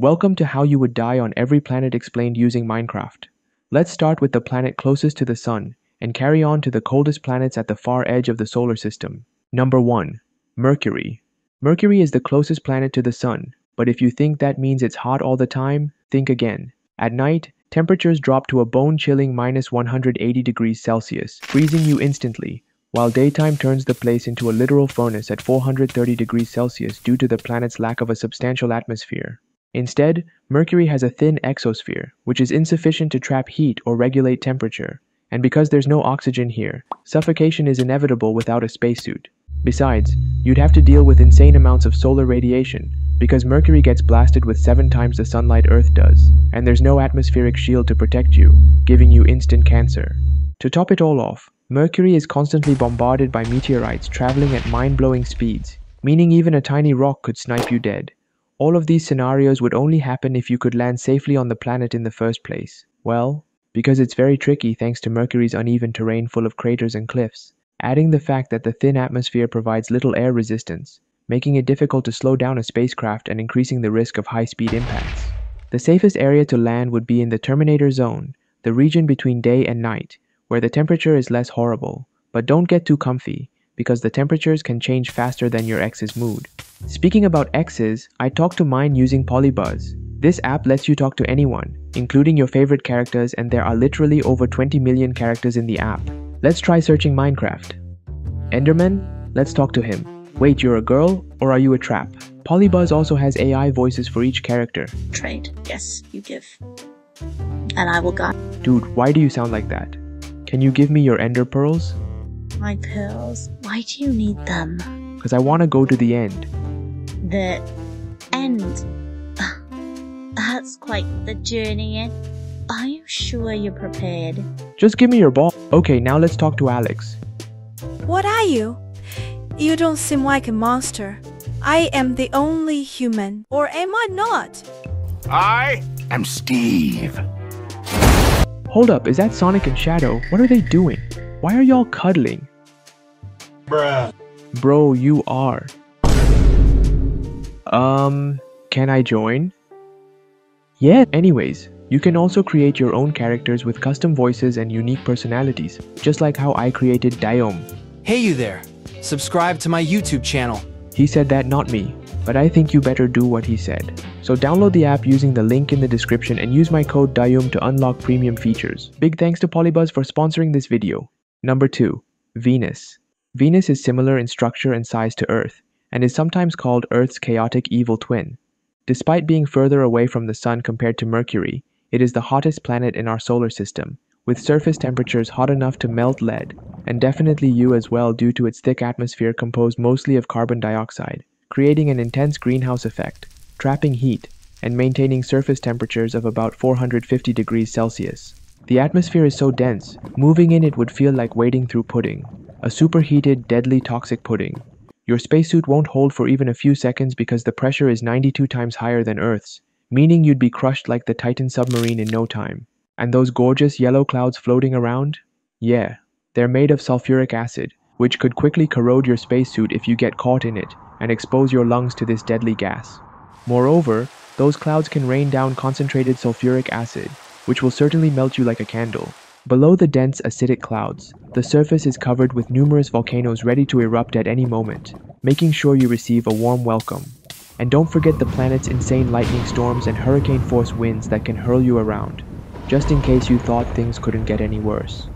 Welcome to how you would die on every planet explained using Minecraft. Let's start with the planet closest to the Sun and carry on to the coldest planets at the far edge of the solar system. Number 1. Mercury. Mercury is the closest planet to the Sun, but if you think that means it's hot all the time, think again. At night, temperatures drop to a bone chilling minus 180 degrees Celsius, freezing you instantly, while daytime turns the place into a literal furnace at 430 degrees Celsius due to the planet's lack of a substantial atmosphere. Instead, Mercury has a thin exosphere, which is insufficient to trap heat or regulate temperature, and because there's no oxygen here, suffocation is inevitable without a spacesuit. Besides, you'd have to deal with insane amounts of solar radiation, because Mercury gets blasted with seven times the sunlight Earth does, and there's no atmospheric shield to protect you, giving you instant cancer. To top it all off, Mercury is constantly bombarded by meteorites traveling at mind-blowing speeds, meaning even a tiny rock could snipe you dead. All of these scenarios would only happen if you could land safely on the planet in the first place. Well, because it's very tricky thanks to Mercury's uneven terrain full of craters and cliffs, adding the fact that the thin atmosphere provides little air resistance, making it difficult to slow down a spacecraft and increasing the risk of high-speed impacts. The safest area to land would be in the Terminator Zone, the region between day and night, where the temperature is less horrible. But don't get too comfy, because the temperatures can change faster than your ex's mood. Speaking about exes, I talked to mine using Polybuzz. This app lets you talk to anyone, including your favorite characters and there are literally over 20 million characters in the app. Let's try searching Minecraft. Enderman? Let's talk to him. Wait, you're a girl? Or are you a trap? Polybuzz also has AI voices for each character. Trade. Yes, you give. And I will guide. Dude, why do you sound like that? Can you give me your ender pearls? My pearls? Why do you need them? Because I want to go to the end. The end. That's quite the journey. eh? Are you sure you're prepared? Just give me your ball. Okay, now let's talk to Alex. What are you? You don't seem like a monster. I am the only human. Or am I not? I am Steve. Hold up, is that Sonic and Shadow? What are they doing? Why are y'all cuddling? Bruh. Bro, you are. Um, can I join? Yeah, anyways, you can also create your own characters with custom voices and unique personalities, just like how I created Dayum. Hey you there! Subscribe to my YouTube channel. He said that, not me, but I think you better do what he said. So download the app using the link in the description and use my code DAYUM to unlock premium features. Big thanks to Polybuzz for sponsoring this video. Number 2. Venus. Venus is similar in structure and size to Earth, and is sometimes called Earth's chaotic evil twin. Despite being further away from the Sun compared to Mercury, it is the hottest planet in our solar system, with surface temperatures hot enough to melt lead, and definitely you as well due to its thick atmosphere composed mostly of carbon dioxide, creating an intense greenhouse effect, trapping heat, and maintaining surface temperatures of about 450 degrees Celsius. The atmosphere is so dense, moving in it would feel like wading through pudding, a superheated, deadly toxic pudding. Your spacesuit won't hold for even a few seconds because the pressure is 92 times higher than Earth's, meaning you'd be crushed like the Titan submarine in no time. And those gorgeous yellow clouds floating around? Yeah, they're made of sulfuric acid, which could quickly corrode your spacesuit if you get caught in it and expose your lungs to this deadly gas. Moreover, those clouds can rain down concentrated sulfuric acid, which will certainly melt you like a candle. Below the dense acidic clouds, the surface is covered with numerous volcanoes ready to erupt at any moment, making sure you receive a warm welcome. And don't forget the planet's insane lightning storms and hurricane force winds that can hurl you around, just in case you thought things couldn't get any worse.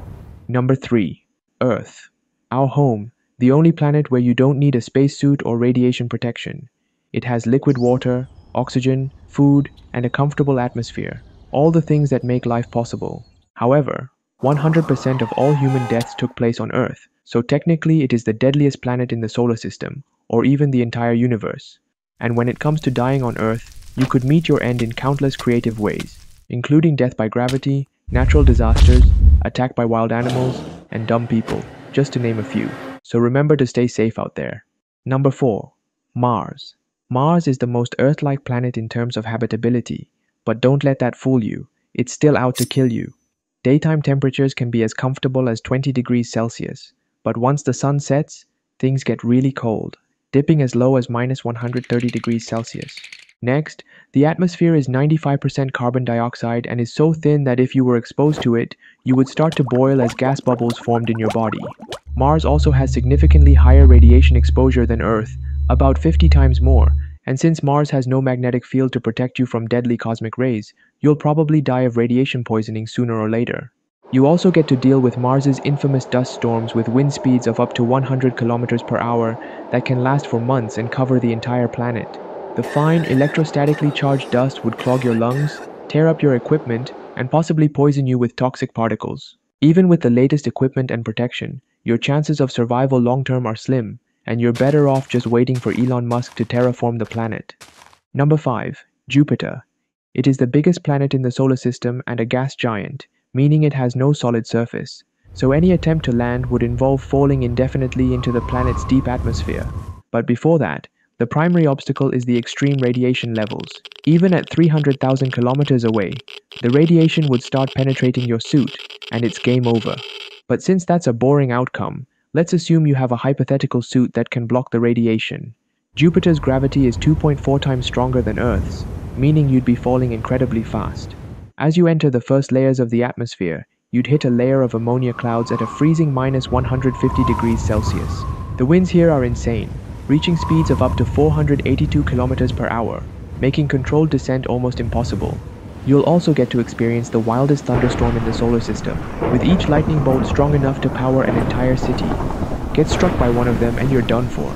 Number 3. Earth. Our home, the only planet where you don't need a spacesuit or radiation protection. It has liquid water, oxygen, food, and a comfortable atmosphere, all the things that make life possible. However, 100% of all human deaths took place on Earth, so technically it is the deadliest planet in the solar system, or even the entire universe. And when it comes to dying on Earth, you could meet your end in countless creative ways, including death by gravity, natural disasters, attack by wild animals, and dumb people, just to name a few. So remember to stay safe out there. Number 4. Mars. Mars is the most Earth-like planet in terms of habitability, but don't let that fool you. It's still out to kill you. Daytime temperatures can be as comfortable as 20 degrees Celsius, but once the sun sets, things get really cold, dipping as low as minus 130 degrees Celsius. Next, the atmosphere is 95% carbon dioxide and is so thin that if you were exposed to it, you would start to boil as gas bubbles formed in your body. Mars also has significantly higher radiation exposure than Earth, about 50 times more, and since Mars has no magnetic field to protect you from deadly cosmic rays, you'll probably die of radiation poisoning sooner or later. You also get to deal with Mars's infamous dust storms with wind speeds of up to 100 kilometers per hour that can last for months and cover the entire planet. The fine, electrostatically charged dust would clog your lungs, tear up your equipment, and possibly poison you with toxic particles. Even with the latest equipment and protection, your chances of survival long term are slim, and you're better off just waiting for Elon Musk to terraform the planet. Number 5. Jupiter. It is the biggest planet in the solar system and a gas giant, meaning it has no solid surface. So any attempt to land would involve falling indefinitely into the planet's deep atmosphere. But before that, the primary obstacle is the extreme radiation levels. Even at 300,000 kilometers away, the radiation would start penetrating your suit, and it's game over. But since that's a boring outcome, let's assume you have a hypothetical suit that can block the radiation. Jupiter's gravity is 2.4 times stronger than Earth's, meaning you'd be falling incredibly fast. As you enter the first layers of the atmosphere, you'd hit a layer of ammonia clouds at a freezing minus 150 degrees Celsius. The winds here are insane, reaching speeds of up to 482 kilometers per hour, making controlled descent almost impossible. You'll also get to experience the wildest thunderstorm in the solar system, with each lightning bolt strong enough to power an entire city. Get struck by one of them and you're done for.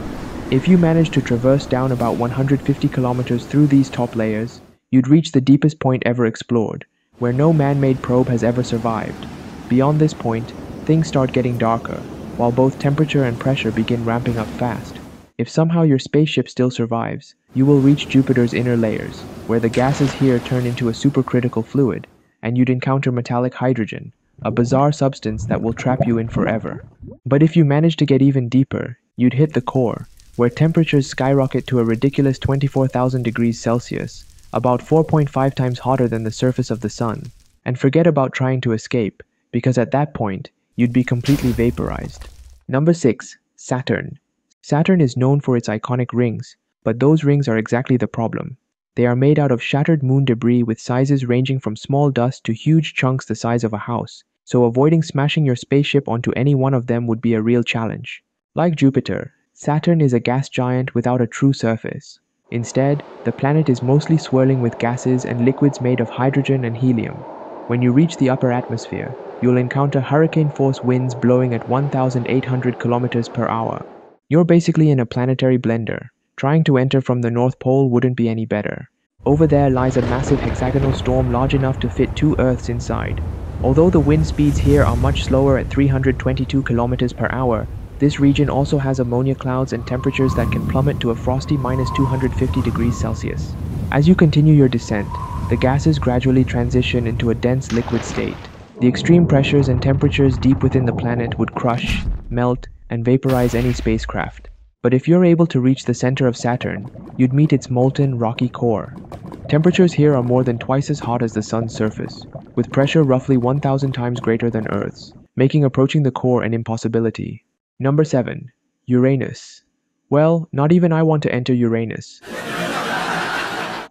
If you manage to traverse down about 150 kilometers through these top layers, you'd reach the deepest point ever explored, where no man-made probe has ever survived. Beyond this point, things start getting darker, while both temperature and pressure begin ramping up fast. If somehow your spaceship still survives, you will reach Jupiter's inner layers, where the gases here turn into a supercritical fluid, and you'd encounter metallic hydrogen, a bizarre substance that will trap you in forever. But if you manage to get even deeper, you'd hit the core, where temperatures skyrocket to a ridiculous 24,000 degrees Celsius, about 4.5 times hotter than the surface of the sun. And forget about trying to escape, because at that point, you'd be completely vaporized. Number 6. Saturn. Saturn is known for its iconic rings, but those rings are exactly the problem. They are made out of shattered moon debris with sizes ranging from small dust to huge chunks the size of a house, so avoiding smashing your spaceship onto any one of them would be a real challenge. Like Jupiter, Saturn is a gas giant without a true surface. Instead, the planet is mostly swirling with gases and liquids made of hydrogen and helium. When you reach the upper atmosphere, you'll encounter hurricane force winds blowing at 1,800 kilometers per hour. You're basically in a planetary blender. Trying to enter from the North Pole wouldn't be any better. Over there lies a massive hexagonal storm large enough to fit two Earths inside. Although the wind speeds here are much slower at 322 kilometers per hour, this region also has ammonia clouds and temperatures that can plummet to a frosty minus 250 degrees Celsius. As you continue your descent, the gases gradually transition into a dense liquid state. The extreme pressures and temperatures deep within the planet would crush, melt, and vaporize any spacecraft. But if you're able to reach the center of Saturn, you'd meet its molten, rocky core. Temperatures here are more than twice as hot as the Sun's surface, with pressure roughly 1,000 times greater than Earth's, making approaching the core an impossibility. Number 7. Uranus. Well, not even I want to enter Uranus.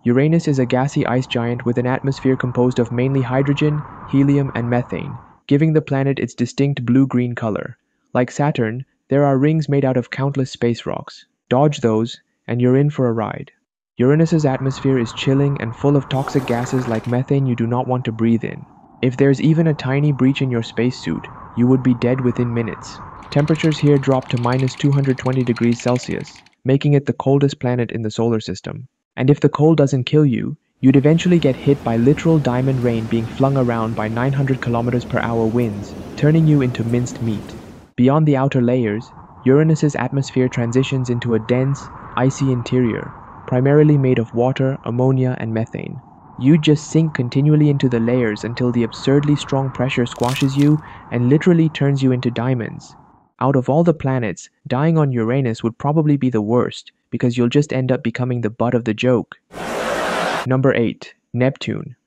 Uranus is a gassy ice giant with an atmosphere composed of mainly hydrogen, helium, and methane, giving the planet its distinct blue-green color. Like Saturn, there are rings made out of countless space rocks. Dodge those, and you're in for a ride. Uranus's atmosphere is chilling and full of toxic gases like methane you do not want to breathe in. If there's even a tiny breach in your spacesuit, you would be dead within minutes. Temperatures here drop to minus 220 degrees Celsius, making it the coldest planet in the solar system. And if the cold doesn't kill you, you'd eventually get hit by literal diamond rain being flung around by 900 kilometers per hour winds, turning you into minced meat. Beyond the outer layers, Uranus's atmosphere transitions into a dense, icy interior, primarily made of water, ammonia, and methane. You just sink continually into the layers until the absurdly strong pressure squashes you and literally turns you into diamonds. Out of all the planets, dying on Uranus would probably be the worst because you'll just end up becoming the butt of the joke. Number 8. Neptune.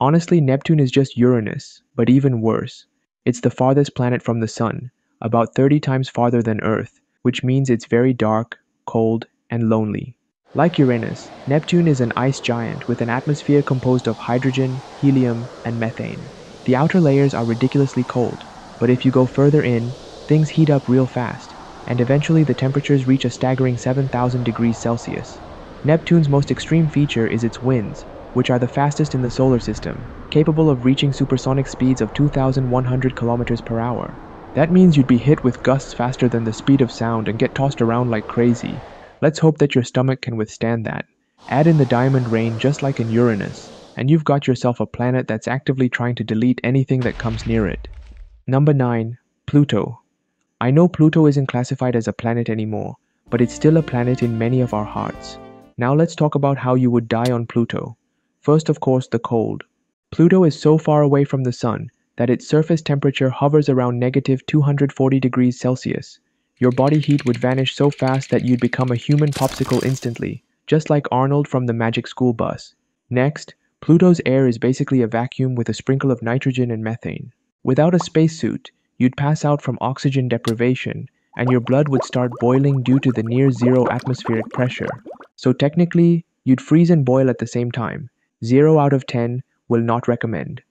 Honestly, Neptune is just Uranus, but even worse. It's the farthest planet from the Sun, about 30 times farther than Earth, which means it's very dark, cold, and lonely. Like Uranus, Neptune is an ice giant with an atmosphere composed of hydrogen, helium, and methane. The outer layers are ridiculously cold, but if you go further in, things heat up real fast, and eventually the temperatures reach a staggering 7,000 degrees Celsius. Neptune's most extreme feature is its winds, which are the fastest in the solar system, capable of reaching supersonic speeds of 2,100 kilometers per hour. That means you'd be hit with gusts faster than the speed of sound and get tossed around like crazy. Let's hope that your stomach can withstand that. Add in the diamond rain just like in Uranus, and you've got yourself a planet that's actively trying to delete anything that comes near it. Number 9. Pluto. I know Pluto isn't classified as a planet anymore, but it's still a planet in many of our hearts. Now let's talk about how you would die on Pluto. First, of course, the cold. Pluto is so far away from the Sun that its surface temperature hovers around negative 240 degrees Celsius. Your body heat would vanish so fast that you'd become a human popsicle instantly, just like Arnold from the Magic School Bus. Next, Pluto's air is basically a vacuum with a sprinkle of nitrogen and methane. Without a spacesuit, you'd pass out from oxygen deprivation, and your blood would start boiling due to the near zero atmospheric pressure. So technically, you'd freeze and boil at the same time. 0 out of 10 will not recommend.